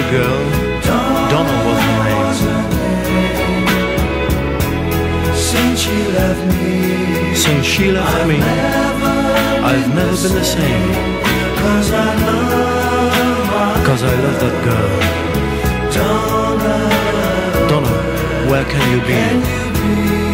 the girl, Donna was her name. Since she left me, since she left I've me, never I've never been the same. Cause I love, Cause I love that girl. Donna, Donna, where can you be? Can you be?